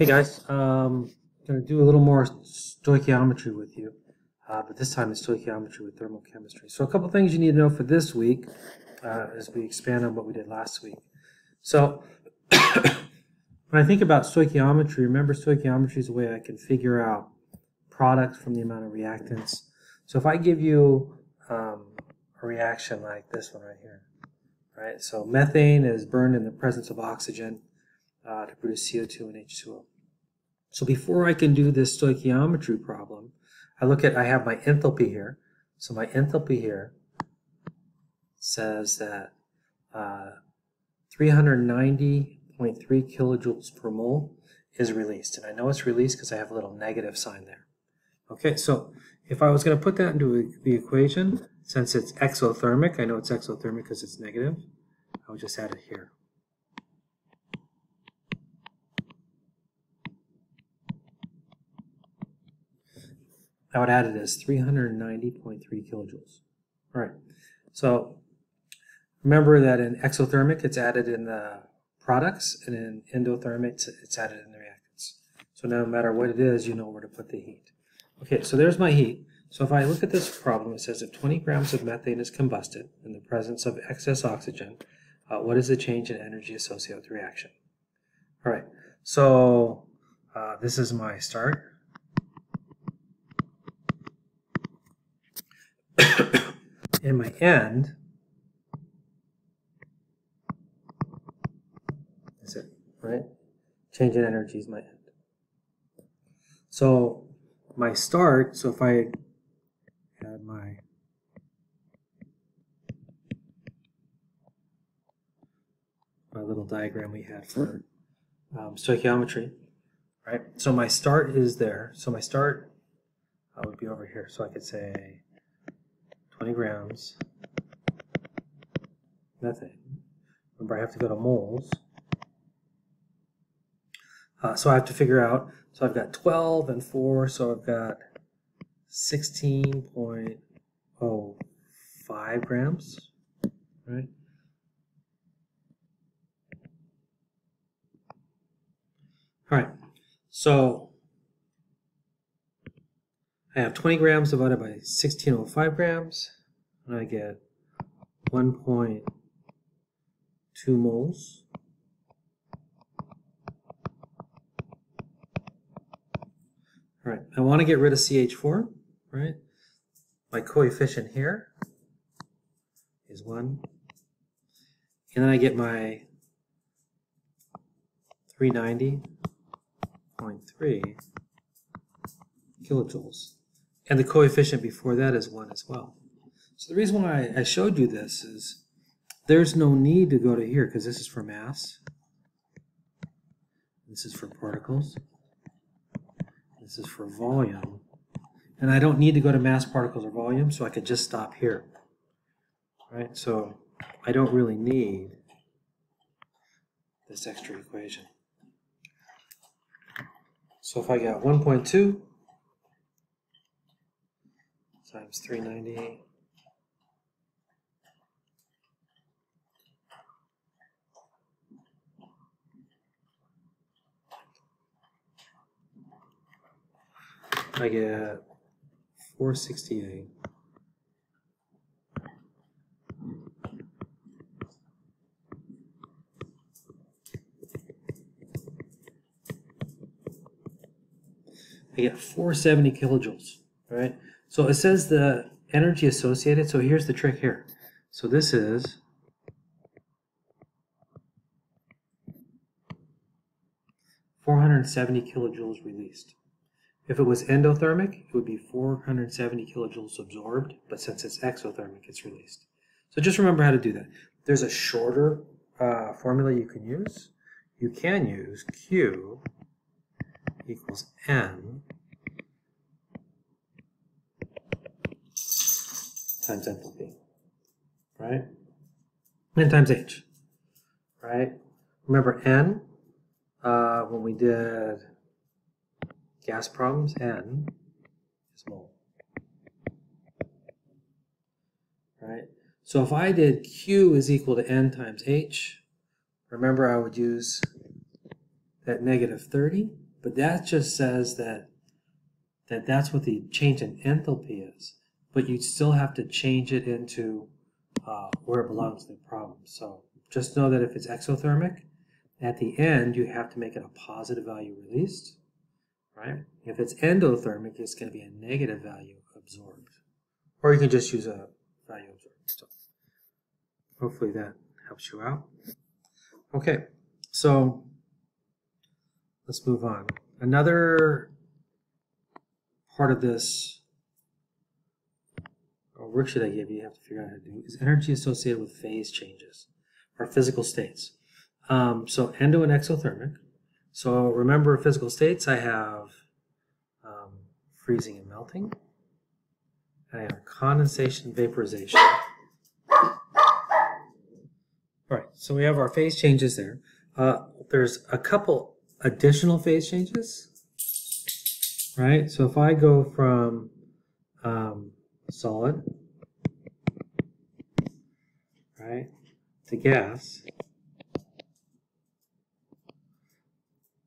Hey guys, um, going to do a little more stoichiometry with you, uh, but this time it's stoichiometry with thermochemistry. So a couple things you need to know for this week uh, as we expand on what we did last week. So when I think about stoichiometry, remember stoichiometry is a way I can figure out products from the amount of reactants. So if I give you um, a reaction like this one right here, right? So methane is burned in the presence of oxygen uh, to produce CO2 and H2O. So before I can do this stoichiometry problem, I look at, I have my enthalpy here. So my enthalpy here says that uh, 390.3 kilojoules per mole is released. And I know it's released because I have a little negative sign there. Okay, so if I was going to put that into the equation, since it's exothermic, I know it's exothermic because it's negative, I would just add it here. I would add it as 390.3 kilojoules. All right. So remember that in exothermic, it's added in the products, and in endothermic, it's added in the reactants. So no matter what it is, you know where to put the heat. Okay, so there's my heat. So if I look at this problem, it says if 20 grams of methane is combusted in the presence of excess oxygen, uh, what is the change in energy associated with the reaction? All right, so uh, this is my start. and my end is it, right? Change in energy is my end. So my start, so if I had my my little diagram we had for um, stoichiometry, right? So my start is there. So my start uh, would be over here. So I could say 20 grams methane. Remember, I have to go to moles. Uh, so I have to figure out, so I've got 12 and 4, so I've got 16.05 grams, right? All right, so I have 20 grams divided by 1605 grams, and I get 1.2 moles. All right, I want to get rid of CH4, right? My coefficient here is 1. And then I get my 390.3 kilojoules. And the coefficient before that is 1 as well. So the reason why I showed you this is there's no need to go to here because this is for mass. This is for particles. This is for volume. And I don't need to go to mass, particles, or volume, so I could just stop here. Right? So I don't really need this extra equation. So if I got 1.2 times 390. I get 468. I get 470 kilojoules, right? So it says the energy associated. So here's the trick here. So this is four hundred seventy kilojoules released. If it was endothermic, it would be 470 kilojoules absorbed, but since it's exothermic, it's released. So just remember how to do that. There's a shorter uh, formula you can use. You can use Q equals N times enthalpy, right? N times H, right? Remember N, uh, when we did gas problems, N is mole, right? So if I did Q is equal to N times H, remember I would use that negative 30 but that just says that that that's what the change in enthalpy is. But you still have to change it into uh, where it belongs in the problem. So just know that if it's exothermic, at the end you have to make it a positive value released, right? If it's endothermic, it's going to be a negative value absorbed. Or you can just use a value absorbed. So hopefully that helps you out. Okay, so let's move on. Another part of this or worksheet I gave you, you have to figure out how to do is energy associated with phase changes or physical states. Um, so endo and exothermic. So remember physical states, I have um, freezing and melting. I have condensation, vaporization. All right, so we have our phase changes there. Uh, there's a couple additional phase changes, right? So if I go from um, solid, right, to gas,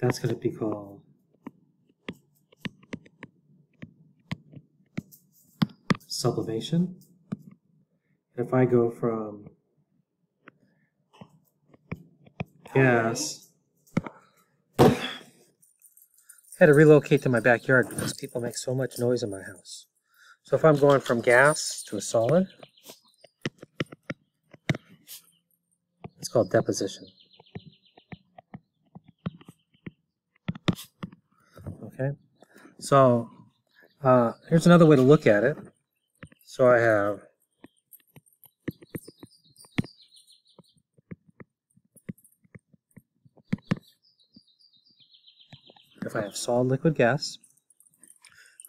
that's going to be called sublimation. If I go from gas, I had to relocate to my backyard because people make so much noise in my house. So if I'm going from gas to a solid, it's called deposition. Okay, so uh, here's another way to look at it. So I have if I have solid, liquid, gas.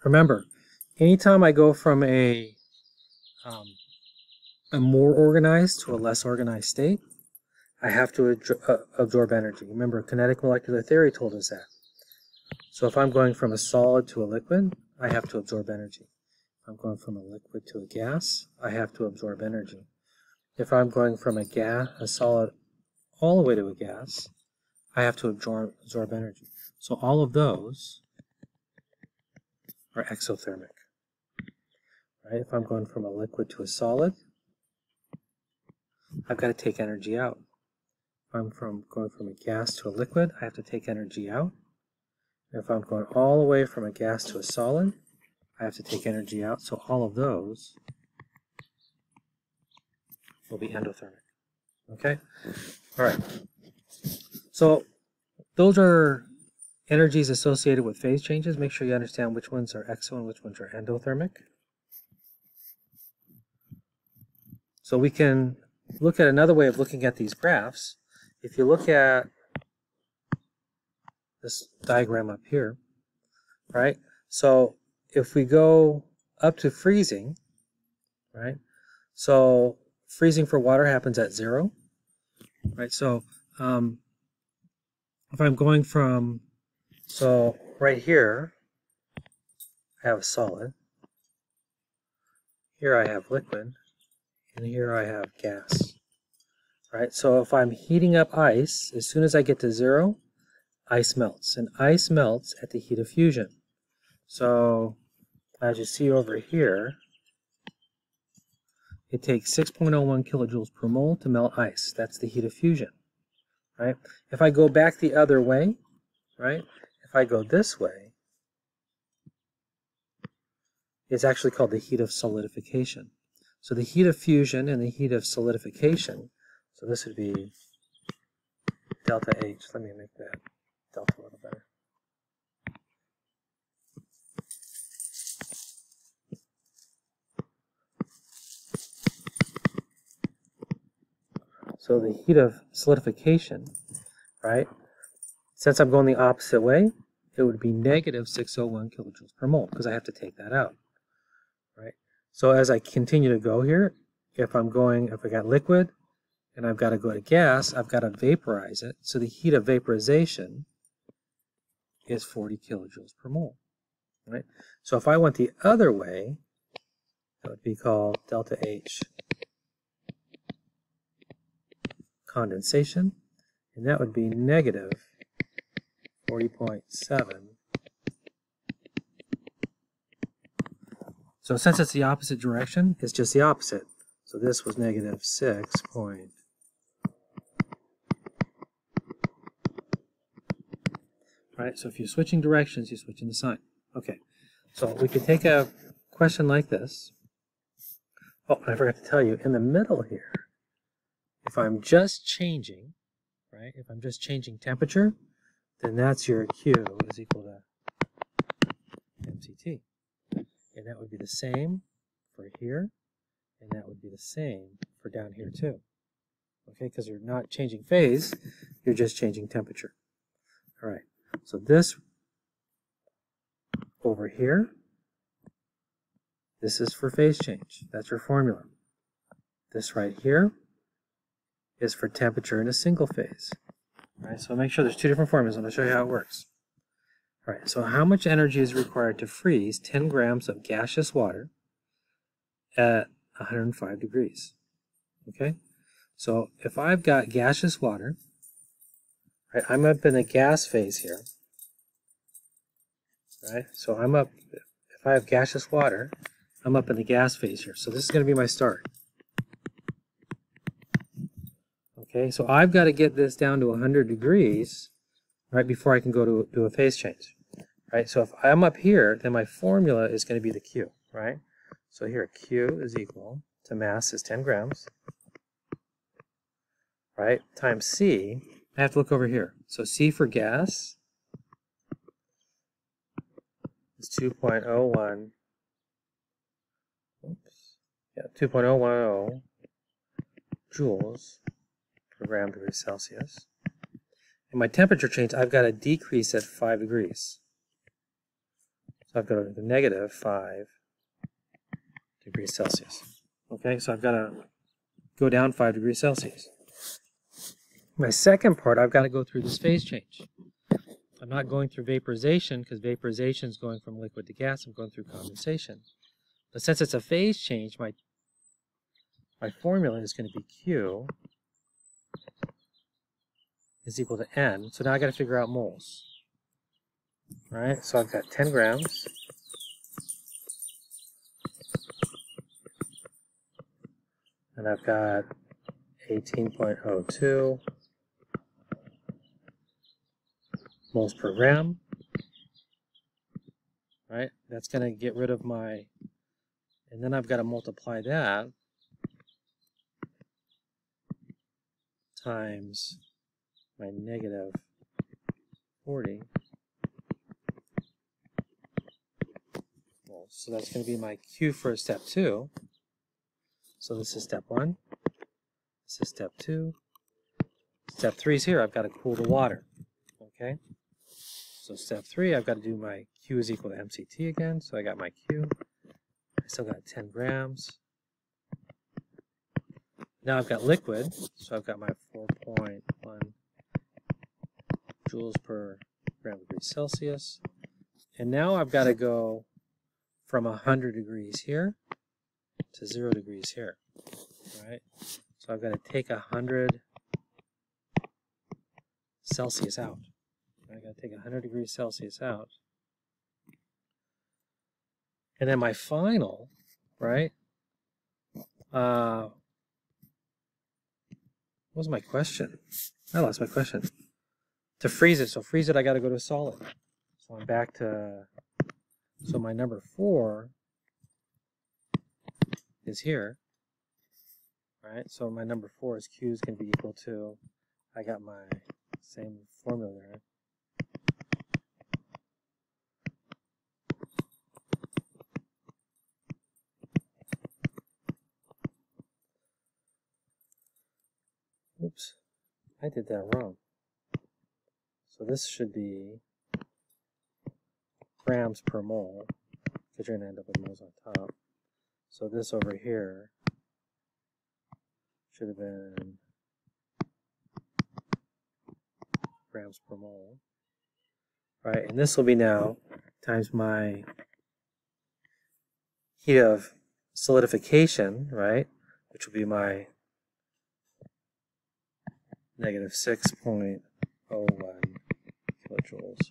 Remember, anytime I go from a, um, a more organized to a less organized state, I have to uh, absorb energy. Remember, kinetic molecular theory told us that. So if I'm going from a solid to a liquid, I have to absorb energy. If I'm going from a liquid to a gas, I have to absorb energy. If I'm going from a gas, a solid, all the way to a gas, I have to absorb, absorb energy. So all of those are exothermic. Right? If I'm going from a liquid to a solid, I've got to take energy out. If I'm from going from a gas to a liquid, I have to take energy out. If I'm going all the way from a gas to a solid, I have to take energy out. So all of those will be endothermic. Okay? All right. So those are energies associated with phase changes. Make sure you understand which ones are exo and which ones are endothermic. So we can look at another way of looking at these graphs. If you look at this diagram up here, right? So if we go up to freezing, right? So freezing for water happens at zero, right? So um, if I'm going from, so right here, I have a solid. Here I have liquid, and here I have gas. Right, so if I'm heating up ice, as soon as I get to zero, ice melts. And ice melts at the heat of fusion. So as you see over here, it takes 6.01 kilojoules per mole to melt ice. That's the heat of fusion. Right? If I go back the other way, right? If I go this way, it's actually called the heat of solidification. So the heat of fusion and the heat of solidification, so this would be delta H. Let me make that a little better. So the heat of solidification, right? Since I'm going the opposite way, it would be negative 601 kilojoules per mole because I have to take that out, right? So as I continue to go here, if I'm going, if I got liquid and I've got to go to gas, I've got to vaporize it. So the heat of vaporization is 40 kilojoules per mole, right? So if I went the other way, that would be called delta H condensation, and that would be negative 40.7. So since it's the opposite direction, it's just the opposite. So this was negative 6 Right, so if you're switching directions, you're switching the sign. Okay, so we could take a question like this. Oh, I forgot to tell you, in the middle here, if I'm just changing, right, if I'm just changing temperature, then that's your Q is equal to MCT. And that would be the same for here, and that would be the same for down here too. Okay, because you're not changing phase, you're just changing temperature. All right, so this over here, this is for phase change. That's your formula. This right here is for temperature in a single phase. All right, so make sure there's two different formulas. I'm going to show you how it works. All right, so how much energy is required to freeze 10 grams of gaseous water at 105 degrees? Okay, so if I've got gaseous water, right, I'm up in a gas phase here. Right, so I'm up, if I have gaseous water, I'm up in the gas phase here. So this is going to be my start. Okay, so I've got to get this down to 100 degrees right before I can go to, do a phase change. Right, so if I'm up here, then my formula is going to be the Q, right? So here, Q is equal to mass is 10 grams, right, times C. I have to look over here. So C for gas is 2.01, oops, yeah, 2.010 joules per gram degree Celsius. And my temperature change, I've got a decrease at 5 degrees. So I've got to negative 5 degrees Celsius. Okay, so I've got to go down 5 degrees Celsius. My second part, I've got to go through this phase change. I'm not going through vaporization because vaporization is going from liquid to gas. I'm going through condensation. But since it's a phase change, my, my formula is going to be Q is equal to N. So now I got to figure out moles. All right, so I've got 10 grams. And I've got 18.02 moles per gram. Right, that's going to get rid of my, and then I've got to multiply that times my negative 40 moles. So that's going to be my Q for step 2. So this is step 1. This is step 2. Step 3 is here. I've got to cool the water. Okay? So step 3, I've got to do my Q is equal to MCT again. So I got my Q. I still got 10 grams. Now I've got liquid, so I've got my 4.1 joules per gram degree Celsius. And now I've got to go from 100 degrees here to 0 degrees here. Right? So I've got to take 100 Celsius out. Take 100 degrees Celsius out. And then my final, right? Uh, what was my question? I lost my question. To freeze it, so freeze it, I got to go to a solid. So I'm back to, so my number four is here. Right, so my number four is Q is going to be equal to, I got my same formula there. Oops, I did that wrong. So this should be grams per mole, because you're going to end up with moles on top. So this over here should have been grams per mole. Right, and this will be now times my heat of solidification, right, which will be my negative 6.01 kilojoules.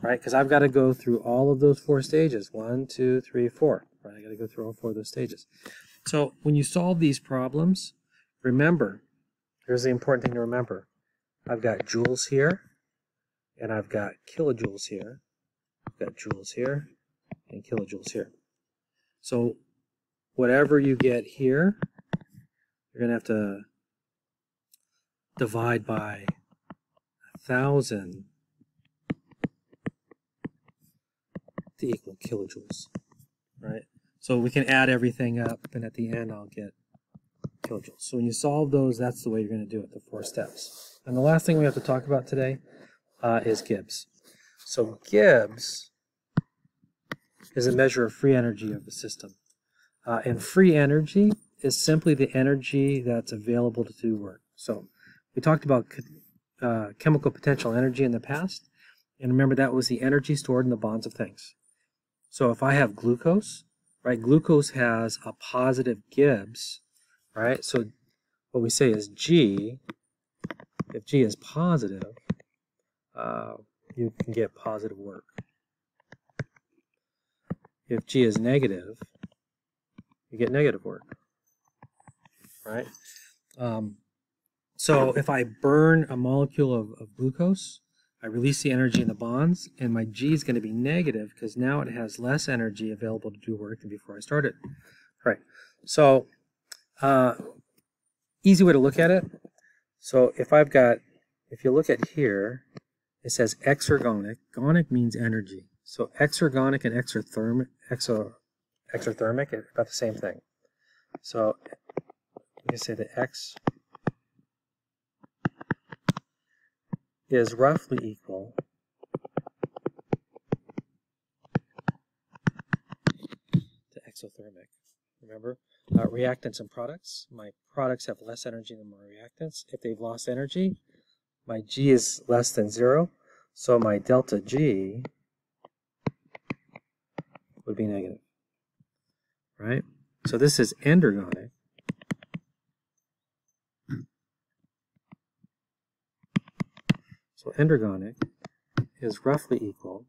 Right, because I've got to go through all of those four stages. One, two, three, four. Right, I got to go through all four of those stages. So when you solve these problems, remember, here's the important thing to remember. I've got joules here, and I've got kilojoules here. I've got joules here, and kilojoules here. So whatever you get here, you're going to have to divide by a thousand to equal kilojoules, right? So we can add everything up, and at the end I'll get kilojoules. So when you solve those, that's the way you're going to do it, the four steps. And the last thing we have to talk about today uh, is Gibbs. So Gibbs is a measure of free energy of the system. Uh, and free energy is simply the energy that's available to do work. So we talked about uh, chemical potential energy in the past, and remember that was the energy stored in the bonds of things. So if I have glucose, right, glucose has a positive Gibbs, right? So what we say is G, if G is positive, uh, you can get positive work. If G is negative, you get negative work, right? Um, so if I burn a molecule of, of glucose, I release the energy in the bonds, and my G is going to be negative because now it has less energy available to do work than before I started. All right, so uh, easy way to look at it. So if I've got, if you look at here, it says exergonic. Gonic means energy. So exergonic and exothermic, exo, exothermic about the same thing. So you can say that X is roughly equal to exothermic. Remember, uh, reactants and products. My products have less energy than my reactants. If they've lost energy, my G is less than zero, so my delta G would be negative, right? So this is endergonic. So endergonic is roughly equal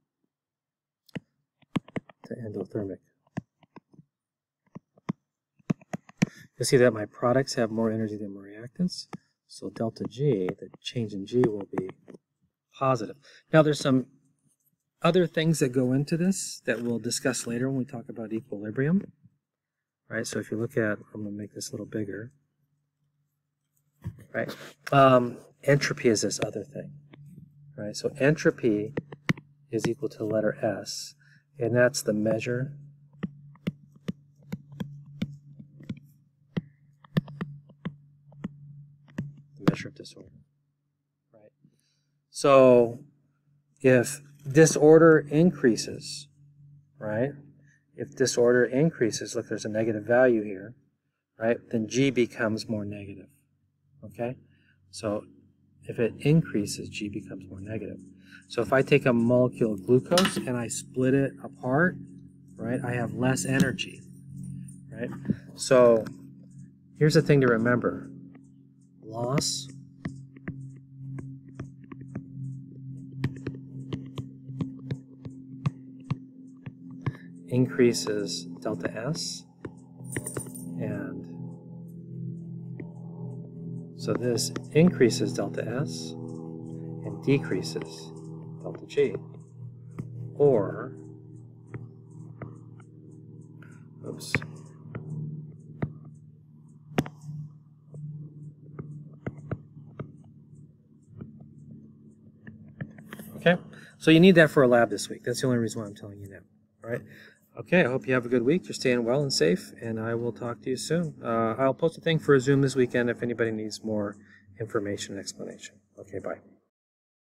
to endothermic. You'll see that my products have more energy than my reactants. So delta G, the change in G will be positive. Now there's some other things that go into this that we'll discuss later when we talk about equilibrium. Right, so if you look at, I'm going to make this a little bigger. Right, um, entropy is this other thing. Right, so entropy is equal to the letter S, and that's the measure the measure of disorder. Right. So if disorder increases, right? If disorder increases, look, there's a negative value here, right? Then G becomes more negative. Okay? So if it increases, G becomes more negative. So if I take a molecule of glucose and I split it apart, right, I have less energy, right? So here's the thing to remember. Loss increases delta S and so this increases delta S and decreases delta G. Or oops. Okay so you need that for a lab this week. That's the only reason why I'm telling you now all right Okay, I hope you have a good week. You're staying well and safe, and I will talk to you soon. Uh, I'll post a thing for a Zoom this weekend if anybody needs more information and explanation. Okay, bye.